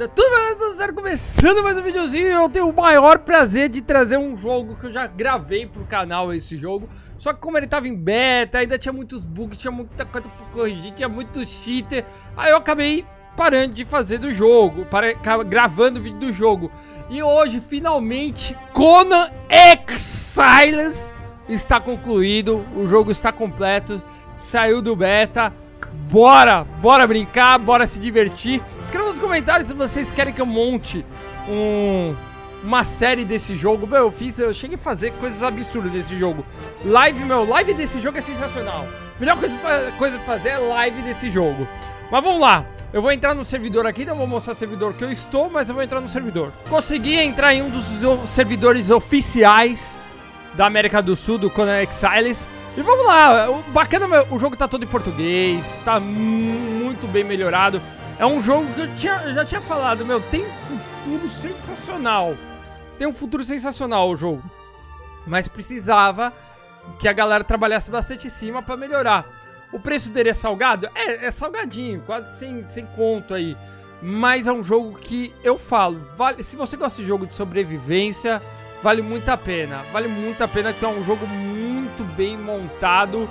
rapaziada, tudo bem? Tudo certo? Começando mais um videozinho Eu tenho o maior prazer de trazer um jogo que eu já gravei pro canal esse jogo Só que como ele tava em beta, ainda tinha muitos bugs, tinha muita coisa pra corrigir, tinha muito cheater Aí eu acabei parando de fazer do jogo, para, gravando o vídeo do jogo E hoje, finalmente, Conan Exiles está concluído, o jogo está completo Saiu do beta Bora, bora brincar, bora se divertir. Escreva nos comentários se vocês querem que eu monte um, uma série desse jogo. Meu, eu fiz, eu cheguei a fazer coisas absurdas desse jogo. Live, meu, live desse jogo é sensacional. Melhor coisa, coisa de fazer é live desse jogo. Mas vamos lá. Eu vou entrar no servidor aqui, não vou mostrar o servidor que eu estou, mas eu vou entrar no servidor. Consegui entrar em um dos servidores oficiais da América do Sul, do Conan Exiles. E vamos lá, o bacana, o jogo tá todo em português, tá muito bem melhorado. É um jogo que eu, tinha, eu já tinha falado, meu, tem um futuro sensacional. Tem um futuro sensacional o jogo. Mas precisava que a galera trabalhasse bastante em cima pra melhorar. O preço dele é salgado? É, é salgadinho, quase sem, sem conto aí. Mas é um jogo que eu falo, vale, se você gosta de jogo de sobrevivência, vale muito a pena. Vale muito a pena que é um jogo muito bem montado.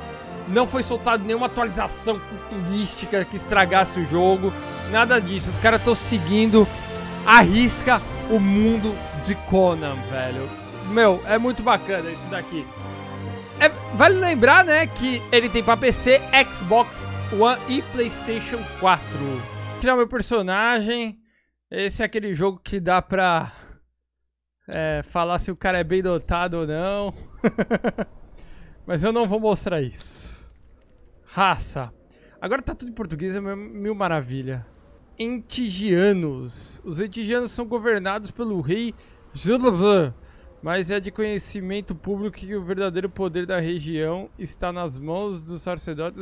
Não foi soltado nenhuma atualização futurística que estragasse o jogo. Nada disso. Os caras estão seguindo a risca o mundo de Conan, velho. Meu, é muito bacana isso daqui. É, vale lembrar, né, que ele tem para PC, Xbox One e PlayStation 4. Criar meu personagem. Esse é aquele jogo que dá pra é, falar se o cara é bem dotado ou não. Mas eu não vou mostrar isso. Raça. Agora tá tudo em português, é mil maravilha. Entigianos. Os entigianos são governados pelo rei mas é de conhecimento público que o verdadeiro poder da região está nas mãos dos sacerdotes.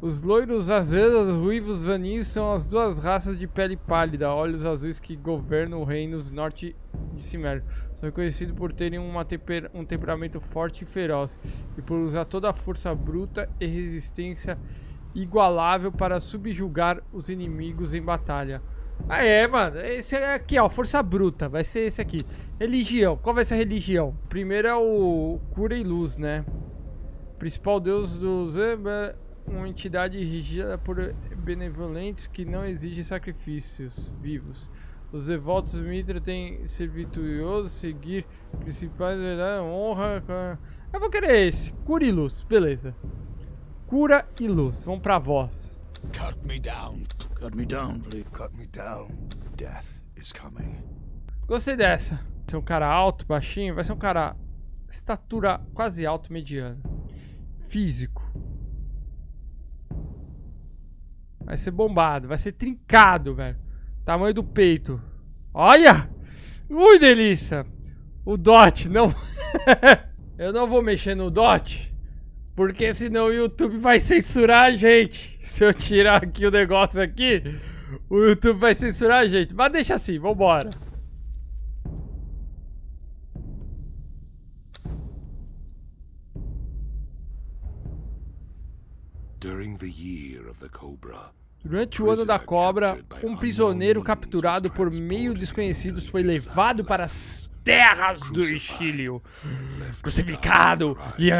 Os loiros azedas, ruivos, vanis são as duas raças de pele pálida, olhos azuis que governam o reino norte de Cimério. São conhecidos por terem temper um temperamento forte e feroz e por usar toda a força bruta e resistência igualável para subjugar os inimigos em batalha. Ah, é, mano. Esse é aqui, ó. Força bruta. Vai ser esse aqui. Religião. Qual vai ser a religião? Primeiro é o cura e luz, né? Principal deus dos... Uma entidade regida por benevolentes que não exige sacrifícios vivos. Os devotos do Mitra têm servituoso seguir principais verdade, honra. Eu vou querer esse. Cura e luz. Beleza. Cura e luz. Vamos pra voz. Cut me down. Cut me down, please. Cut me down. Death is coming. Gostei dessa. Vai ser um cara alto, baixinho. Vai ser um cara... Estatura quase alto, mediano. Físico. Vai ser bombado. Vai ser trincado, velho. Tamanho do peito. Olha! Ui, delícia! O dot, não... Eu não vou mexer no dot. Porque senão o YouTube vai censurar a gente. Se eu tirar aqui o negócio aqui, o YouTube vai censurar a gente. Mas deixa assim, vambora. Durante o ano da cobra, um prisioneiro capturado por meio desconhecidos foi levado para terras do Exílio, crucificado e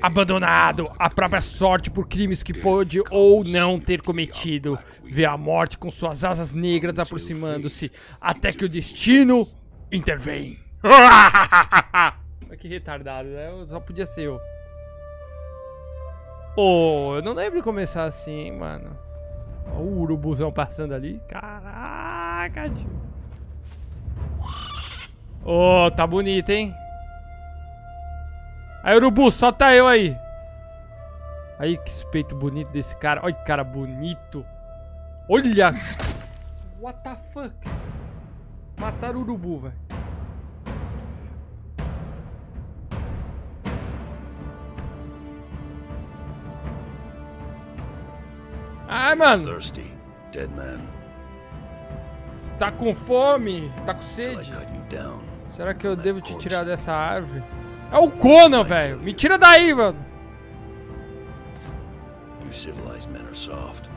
abandonado à própria sorte por crimes que pôde ou não ter cometido. Vê a morte com suas asas negras aproximando-se até que o destino intervém. que retardado, né? Só podia ser eu. Oh, eu não lembro de começar assim, mano. o urubuzão passando ali. Caraca, tio. Ô, oh, tá bonito, hein? Aí, Urubu, solta eu aí. Aí, que espeito bonito desse cara. Olha que cara bonito. Olha! What the fuck? Mataram o Urubu, velho. Ai, mano. Thirsty, dead man. Está com fome? Tá com sede? Será que eu devo te tirar dessa árvore? É o Conan, velho. Me tira daí, mano. You civilized men are soft.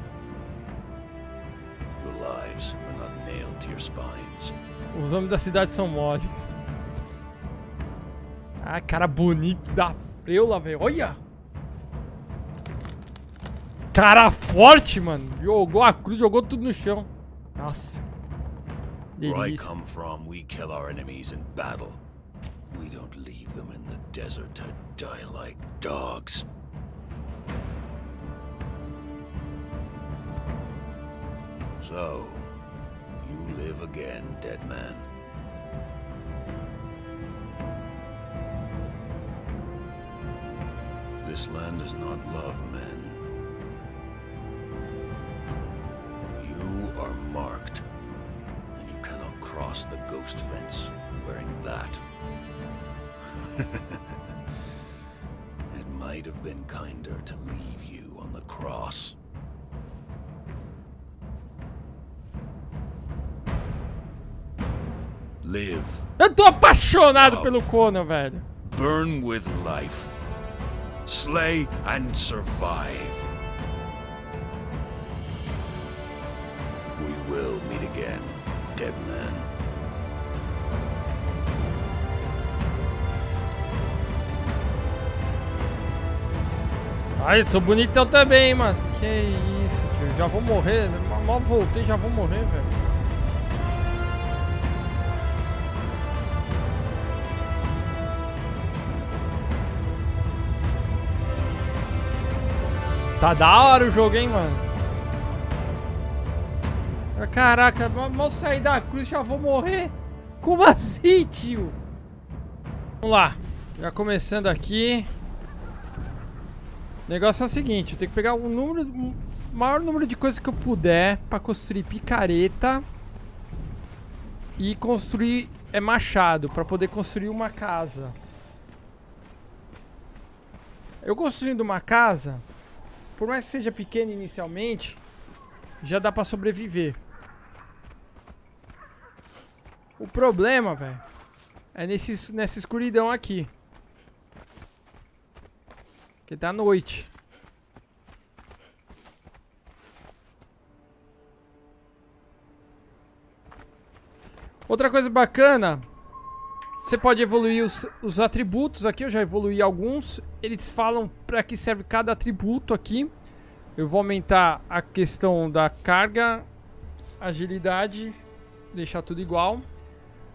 Your lives are not nailed to your spines. Os homens da cidade são moles. Ah, cara bonito da preula, velho. Olha! Cara forte, mano. Jogou a cruz, jogou tudo no chão. Nossa. Where I come from, we kill our enemies in battle. We don't leave them in the desert to die like dogs. So, you live again, dead man. This land does not love men. You are marked, cannot cross the ghost fence wearing that. it might have been kinder to leave you on the cross. Live, Eu tô apaixonado pelo Conan, velho. burn with life, slay and survive. We will meet again, dead man. Ai, sou bonitão também, mano. Que isso, tio. Já vou morrer. né? Mal- voltei, já vou morrer, velho. Tá da hora o jogo, hein, mano. Ah, Caraca, mal sair da cruz já vou morrer. Como assim, tio? Vamos lá. Já começando aqui. O negócio é o seguinte, eu tenho que pegar o número, o maior número de coisas que eu puder pra construir picareta e construir é machado pra poder construir uma casa. Eu construindo uma casa, por mais que seja pequena inicialmente, já dá pra sobreviver. O problema, velho, é nesse, nessa escuridão aqui. Porque tá noite. Outra coisa bacana, você pode evoluir os, os atributos aqui, eu já evoluí alguns. Eles falam para que serve cada atributo aqui. Eu vou aumentar a questão da carga, agilidade, deixar tudo igual.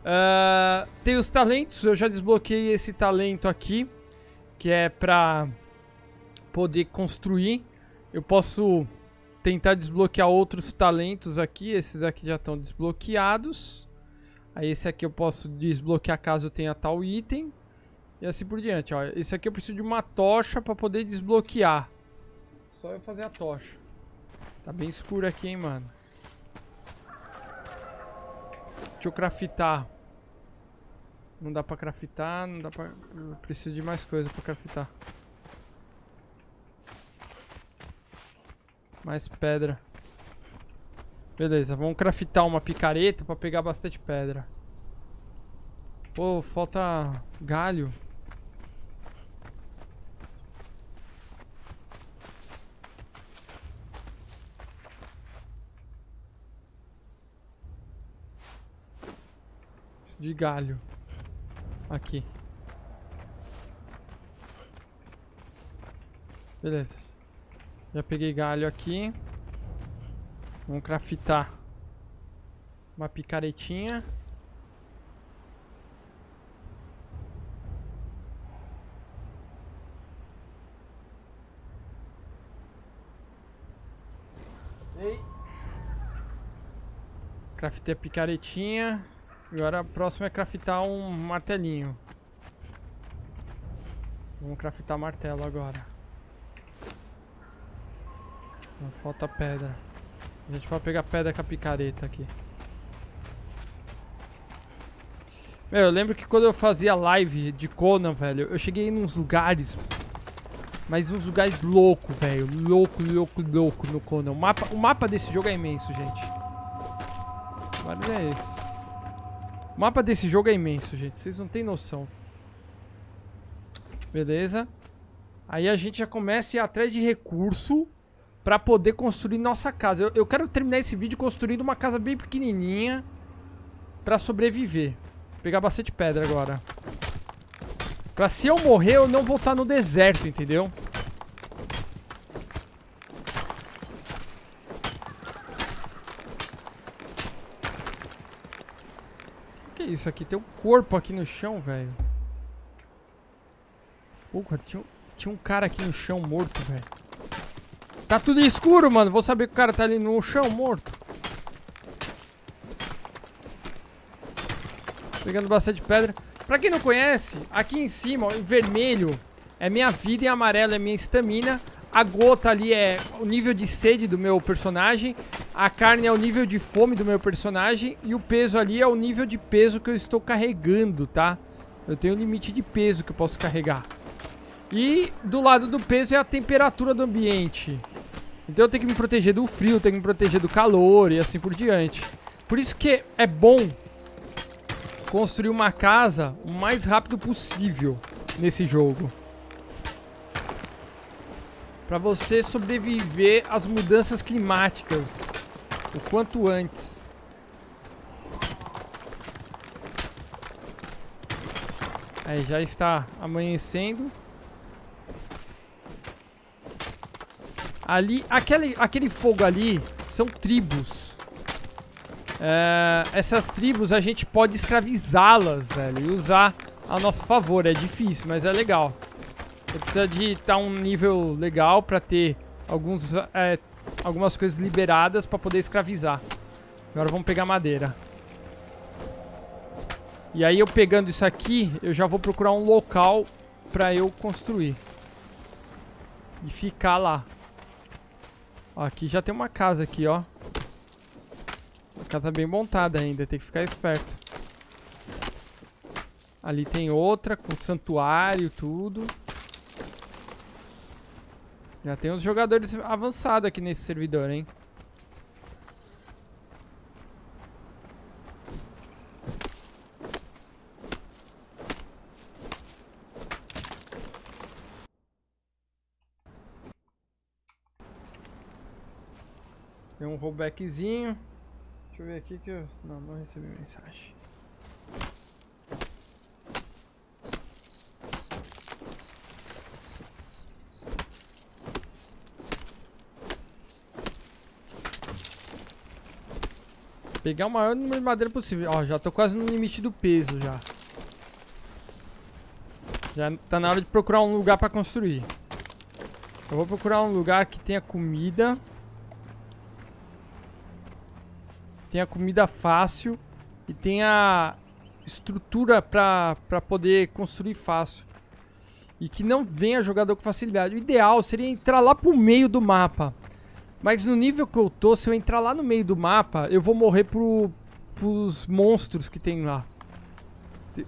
Ah, tem os talentos, eu já desbloqueei esse talento aqui, que é pra poder construir. Eu posso tentar desbloquear outros talentos aqui. Esses aqui já estão desbloqueados. Aí esse aqui eu posso desbloquear caso eu tenha tal item. E assim por diante. Ó. Esse aqui eu preciso de uma tocha para poder desbloquear. Só eu fazer a tocha. Tá bem escuro aqui, hein, mano. Deixa eu craftar. Não dá pra craftar, não dá pra... Eu preciso de mais coisa pra craftar. Mais pedra. Beleza, vamos craftar uma picareta pra pegar bastante pedra. Pô, falta galho. De galho. Aqui. Beleza. Já peguei galho aqui. Vamos craftar uma picaretinha. Ei. Craftei a picaretinha. Agora a próxima é craftar um martelinho. Vamos craftar martelo agora. Falta pedra. A gente pode pegar pedra com a picareta aqui. Meu, eu lembro que quando eu fazia live de Conan, velho, eu cheguei nos lugares. Mas uns lugares loucos, velho. Louco, louco, louco no Conan. O mapa, o mapa desse jogo é imenso, gente. Barulho é esse? O mapa desse jogo é imenso, gente. Vocês não têm noção. Beleza. Aí a gente já começa a ir atrás de recurso Pra poder construir nossa casa. Eu, eu quero terminar esse vídeo construindo uma casa bem pequenininha. Pra sobreviver. Vou pegar bastante pedra agora. Pra se eu morrer, eu não voltar no deserto, entendeu? O que é isso aqui? Tem um corpo aqui no chão, velho. Porra, tinha, tinha um cara aqui no chão morto, velho. Tá tudo escuro, mano. Vou saber que o cara tá ali no chão morto. Pegando bastante pedra. Pra quem não conhece, aqui em cima, ó, em vermelho, é minha vida e em amarelo é minha estamina. A gota ali é o nível de sede do meu personagem. A carne é o nível de fome do meu personagem. E o peso ali é o nível de peso que eu estou carregando, tá? Eu tenho um limite de peso que eu posso carregar. E do lado do peso é a temperatura do ambiente. Então eu tenho que me proteger do frio, tenho que me proteger do calor e assim por diante. Por isso que é bom construir uma casa o mais rápido possível nesse jogo. Para você sobreviver às mudanças climáticas o quanto antes. Aí já está amanhecendo. Ali, aquele, aquele fogo ali são tribos. É, essas tribos a gente pode escravizá-las, velho, e usar a nosso favor. É difícil, mas é legal. Você precisa de estar tá um nível legal pra ter alguns, é, algumas coisas liberadas pra poder escravizar. Agora vamos pegar madeira. E aí eu pegando isso aqui, eu já vou procurar um local pra eu construir. E ficar lá. Ó, aqui já tem uma casa aqui, ó. A casa bem montada ainda, tem que ficar esperto. Ali tem outra com santuário, tudo. Já tem uns jogadores avançados aqui nesse servidor, hein? Tem rollbackzinho. Deixa eu ver aqui que eu... Não, não recebi mensagem. Pegar o maior número de madeira possível. Ó, já tô quase no limite do peso já. Já tá na hora de procurar um lugar pra construir. Eu vou procurar um lugar que tenha comida. Tenha comida fácil e tenha estrutura pra, pra poder construir fácil. E que não venha jogador com facilidade. O ideal seria entrar lá pro meio do mapa. Mas no nível que eu tô, se eu entrar lá no meio do mapa, eu vou morrer pro, pros monstros que tem lá. Tem,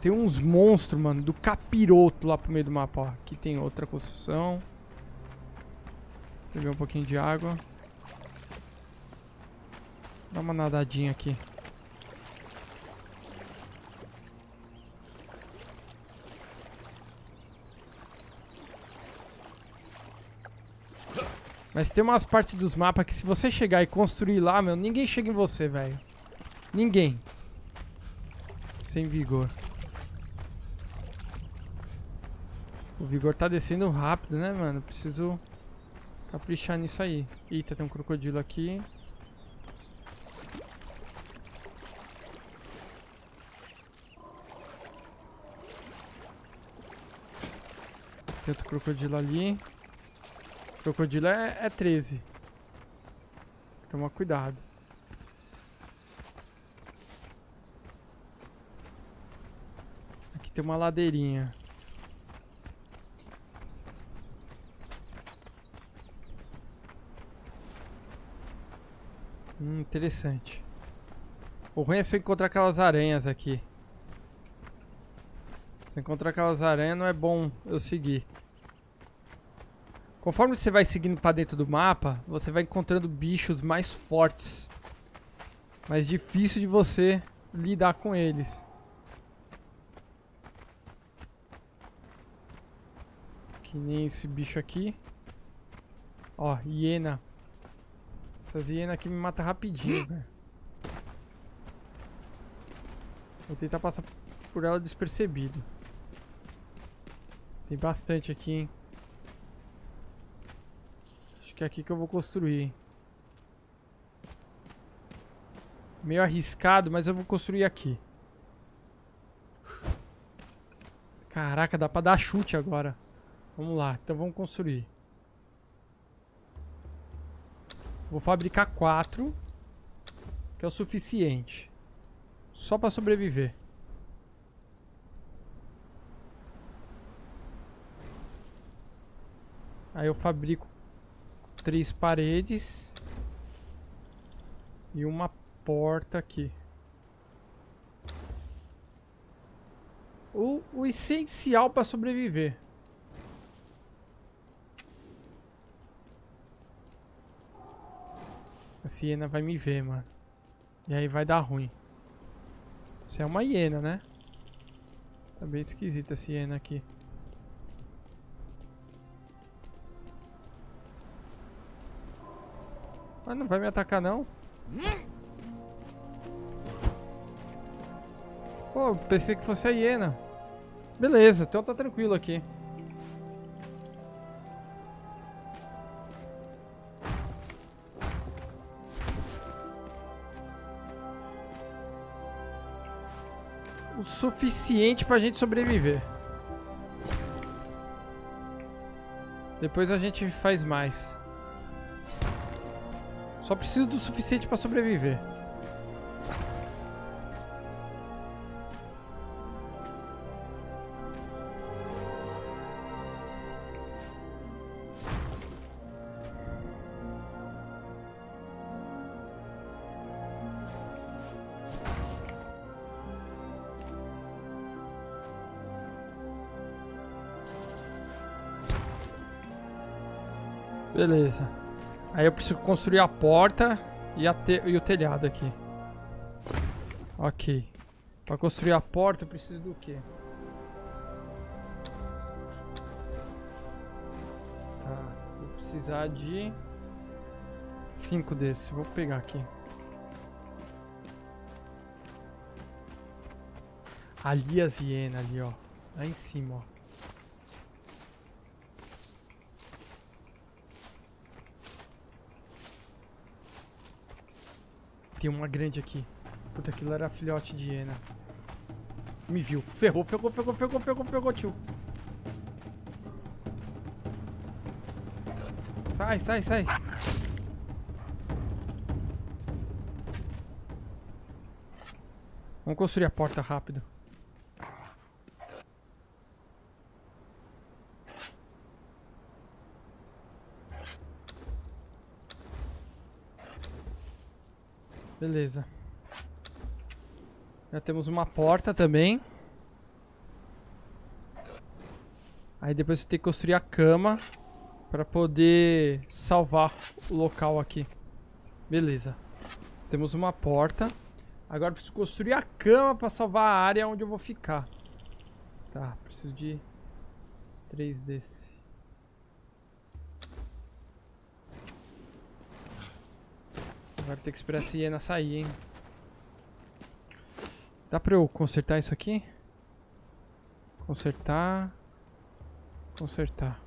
tem uns monstros, mano, do capiroto lá pro meio do mapa, ó. Aqui tem outra construção. Pegar um pouquinho de água. Dá uma nadadinha aqui. Mas tem umas partes dos mapas que se você chegar e construir lá, meu, ninguém chega em você, velho. Ninguém. Sem vigor. O vigor tá descendo rápido, né, mano? Preciso caprichar nisso aí. Eita, tem um crocodilo aqui. Tem outro crocodilo ali. Crocodilo é, é 13. Toma cuidado. Aqui tem uma ladeirinha. Hum, interessante. O ruim é se eu encontrar aquelas aranhas aqui. Se eu encontrar aquelas aranhas não é bom eu seguir. Conforme você vai seguindo para dentro do mapa, você vai encontrando bichos mais fortes. Mais difícil de você lidar com eles. Que nem esse bicho aqui. Ó, hiena. Essas hienas aqui me matam rapidinho, velho. Vou tentar passar por ela despercebido. Tem bastante aqui, hein? Que é aqui que eu vou construir. Meio arriscado, mas eu vou construir aqui. Caraca, dá pra dar chute agora. Vamos lá, então vamos construir. Vou fabricar quatro, que é o suficiente. Só pra sobreviver. Aí eu fabrico três paredes e uma porta aqui. O, o essencial para sobreviver. A hiena vai me ver, mano. E aí vai dar ruim. Isso é uma hiena, né? Tá bem esquisita essa hiena aqui. Mas não vai me atacar não? Pô, pensei que fosse a hiena. Beleza, então tá tranquilo aqui. O suficiente pra gente sobreviver. Depois a gente faz mais. Só preciso do suficiente pra sobreviver. Beleza. Aí eu preciso construir a porta e, a te e o telhado aqui. Ok. Para construir a porta eu preciso do quê? Tá. Vou precisar de... Cinco desses. Vou pegar aqui. Ali as hienas ali, ó. Lá em cima, ó. Tem uma grande aqui. Puta, aquilo era filhote de hiena. Me viu. Ferrou, ferrou, ferrou, ferrou, ferrou, ferrou, tio. Sai, sai, sai. Vamos construir a porta rápido. Beleza. Já temos uma porta também. Aí depois você tem que construir a cama para poder salvar o local aqui. Beleza. Temos uma porta. Agora preciso construir a cama para salvar a área onde eu vou ficar. Tá, preciso de três desses. Agora tem que esperar a hiena sair, hein? Dá pra eu consertar isso aqui? Consertar. Consertar.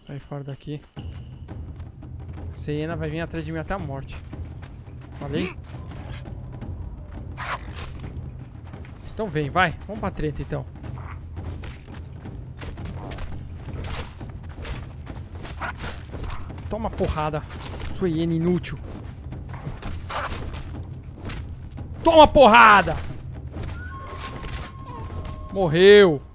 Sai fora daqui. Essa hiena vai vir atrás de mim até a morte. Falei? Então vem, vai. Vamos pra treta então. Toma porrada, sua hiena inútil. Toma porrada! Morreu.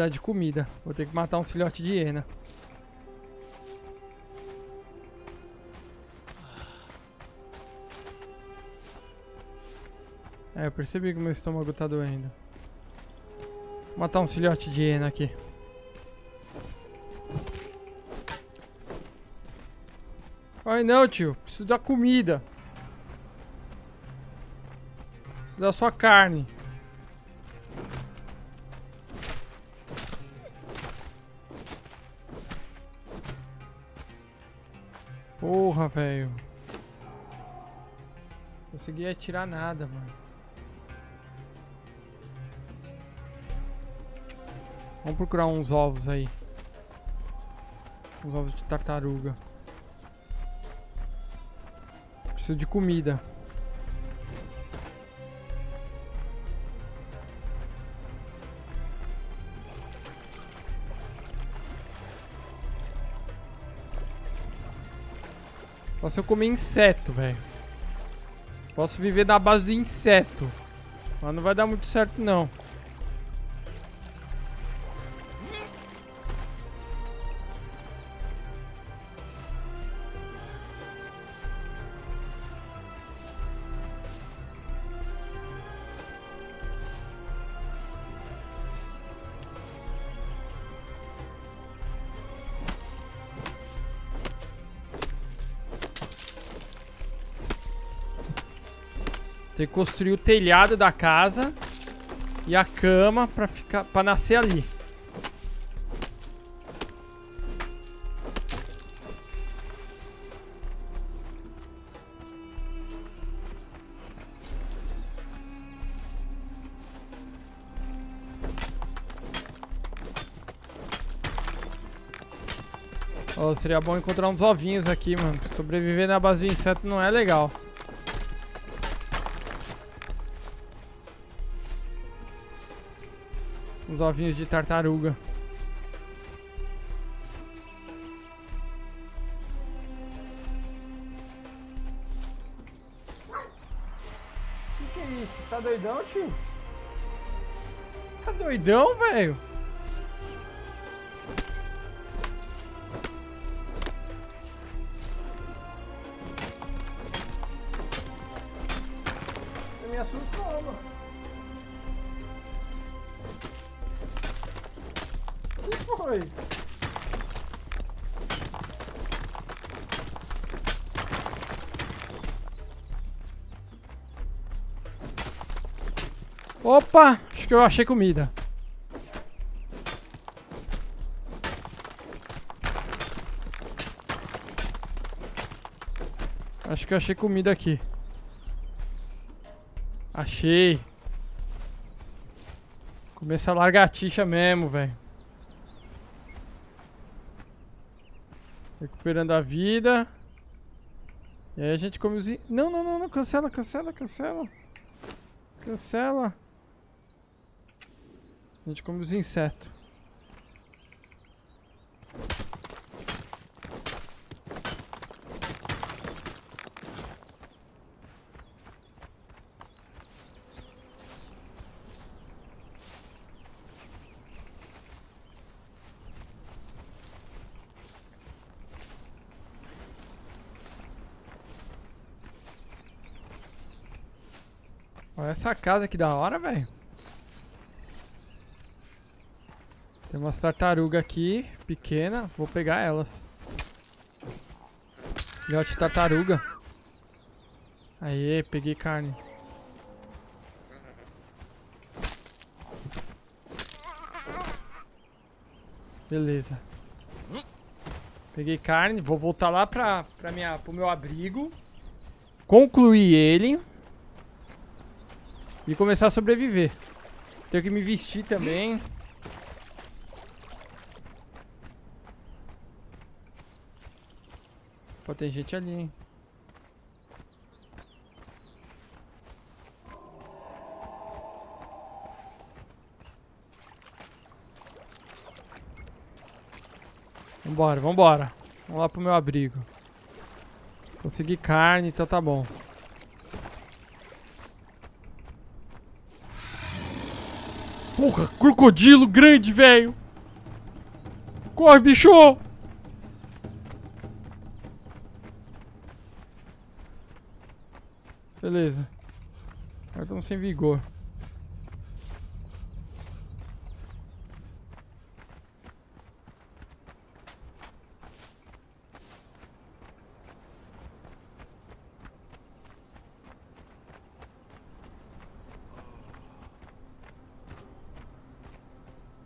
precisar de comida. Vou ter que matar uns filhote de hiena. É, eu percebi que meu estômago tá doendo. Vou matar um filhote de hiena aqui. Ai não, tio. Preciso da comida. Preciso da sua carne. Porra, velho. Consegui atirar nada, mano. Vamos procurar uns ovos aí. Uns ovos de tartaruga. Preciso de comida. Posso comer inseto, velho. Posso viver na base do inseto. Mas não vai dar muito certo, não. Tem que construir o telhado da casa e a cama pra, ficar, pra nascer ali. Oh, seria bom encontrar uns ovinhos aqui, mano. Sobreviver na base de inseto não é legal. Uns ovinhos de tartaruga. Que que é isso? Tá doidão, tio? Tá doidão, velho? Opa! Acho que eu achei comida. Acho que eu achei comida aqui. Achei. Comer essa largatixa mesmo, velho. Recuperando a vida. E aí a gente come os... Não, não, não, não. Cancela, cancela, cancela. Cancela. A gente come os insetos. Olha essa casa que da hora, velho. Tem umas tartarugas aqui, pequena. Vou pegar elas. Filhote tartaruga. Aê, peguei carne. Beleza. Peguei carne, vou voltar lá pra, pra minha, pro meu abrigo. Concluir ele. E começar a sobreviver. Tenho que me vestir também. Tem gente ali, hein? Vambora, vambora. Vamos lá pro meu abrigo. Consegui carne, então tá bom. Porra, crocodilo grande, velho. Corre, bicho. Beleza. Agora estamos sem vigor.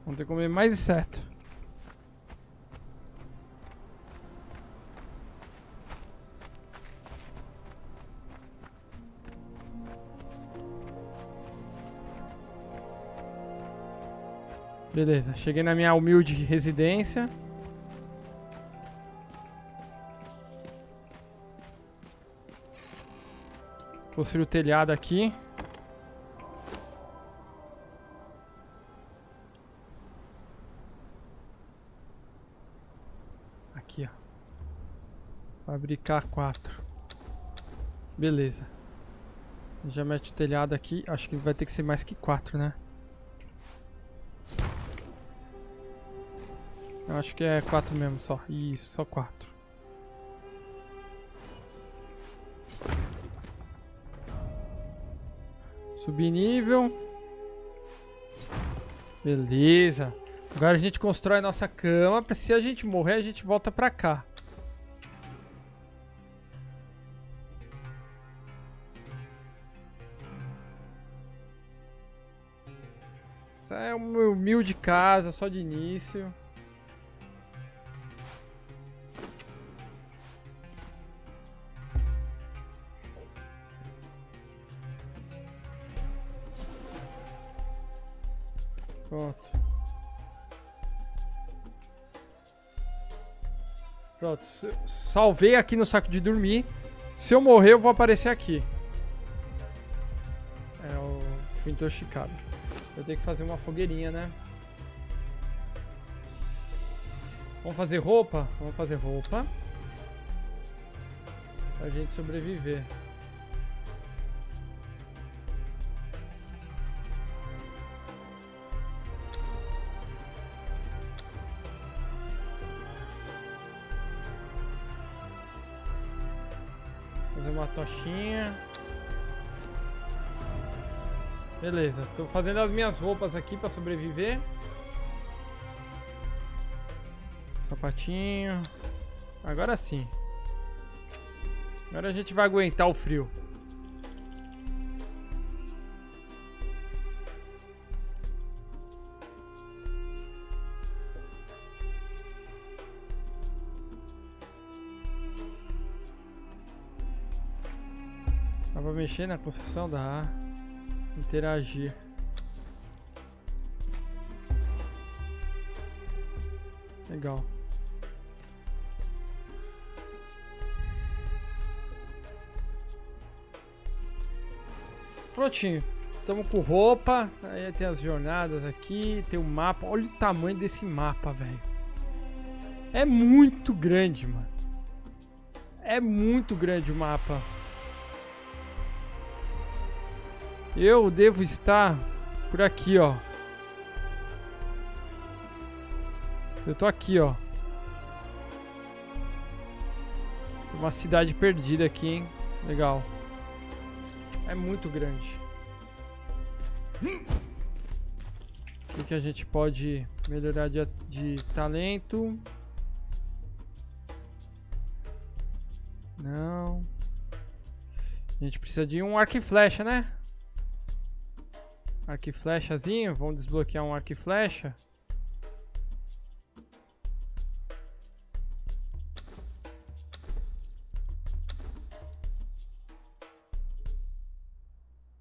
Vamos ter que comer mais certo. Beleza, cheguei na minha humilde residência. Construir o telhado aqui. Aqui, ó. Fabricar quatro. Beleza. Já mete o telhado aqui. Acho que vai ter que ser mais que quatro, né? Eu acho que é quatro mesmo só. Isso, só quatro. Subir nível. Beleza. Agora a gente constrói nossa cama. Se a gente morrer, a gente volta pra cá. Essa é uma humilde casa, só de início. Salvei aqui no saco de dormir. Se eu morrer, eu vou aparecer aqui. É, eu fui intoxicado. Eu tenho que fazer uma fogueirinha, né? Vamos fazer roupa? Vamos fazer roupa. Pra gente sobreviver. Tochinha. Beleza, tô fazendo as minhas roupas aqui pra sobreviver. Sapatinho. Agora sim. Agora a gente vai aguentar o frio. Mexer na construção da interagir. Legal. Prontinho. Estamos com roupa. Aí tem as jornadas aqui. Tem o mapa. Olha o tamanho desse mapa, velho. É muito grande, mano. É muito grande o mapa. Eu devo estar por aqui, ó. Eu tô aqui, ó. Tem uma cidade perdida aqui, hein? Legal. É muito grande. O que, que a gente pode melhorar de, de talento? Não. A gente precisa de um arco e flecha, né? Arco e flechazinho. Vamos desbloquear um arco e flecha.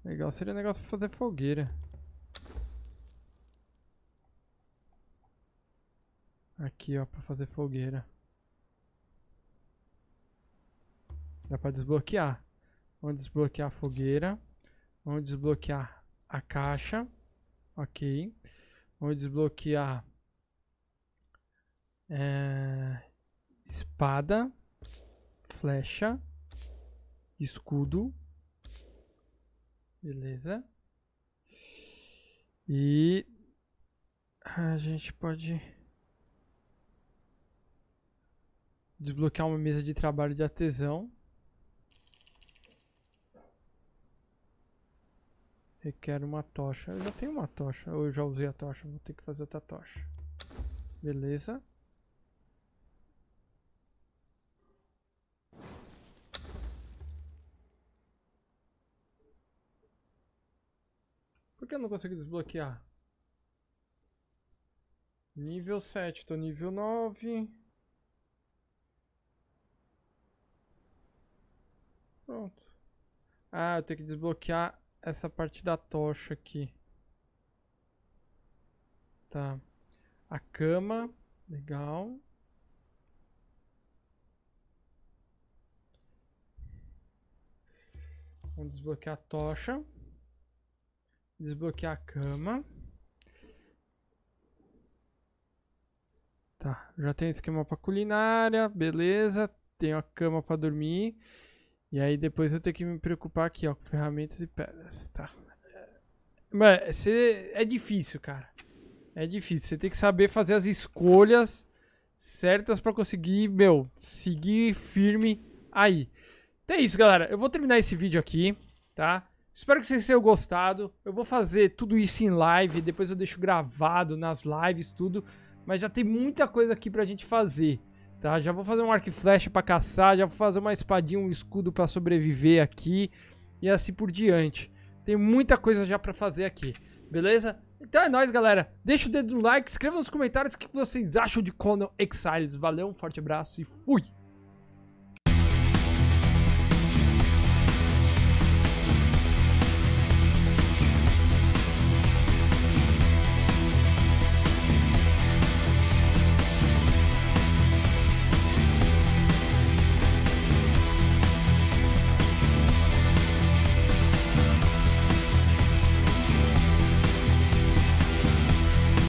Legal, seria um negócio pra fazer fogueira. Aqui, ó, pra fazer fogueira. Dá pra desbloquear. Vamos desbloquear a fogueira. Vamos desbloquear a caixa. Ok. Vamos desbloquear é, espada, flecha, escudo. Beleza. E a gente pode desbloquear uma mesa de trabalho de artesão. Requer uma tocha. Eu já tenho uma tocha. Ou eu já usei a tocha. Vou ter que fazer outra tocha. Beleza. Por que eu não consigo desbloquear? Nível 7, tô nível 9. Pronto. Ah, eu tenho que desbloquear essa parte da tocha aqui. Tá. A cama. Legal. Vamos desbloquear a tocha. Desbloquear a cama. Tá, já tem esquema para culinária, beleza. Tenho a cama para dormir. E aí depois eu tenho que me preocupar aqui, ó, com ferramentas e pedras, tá. Mas é difícil, cara. É difícil. Você tem que saber fazer as escolhas certas para conseguir, meu, seguir firme aí. Então é isso, galera. Eu vou terminar esse vídeo aqui, tá? Espero que vocês tenham gostado. Eu vou fazer tudo isso em live, depois eu deixo gravado nas lives, tudo. Mas já tem muita coisa aqui pra gente fazer, tá? Já vou fazer um arco e flecha pra caçar, já vou fazer uma espadinha, um escudo pra sobreviver aqui e assim por diante. Tem muita coisa já pra fazer aqui, beleza? Então é nóis, galera. Deixa o dedo no like, escreva nos comentários o que vocês acham de Conan Exiles. Valeu, um forte abraço e fui!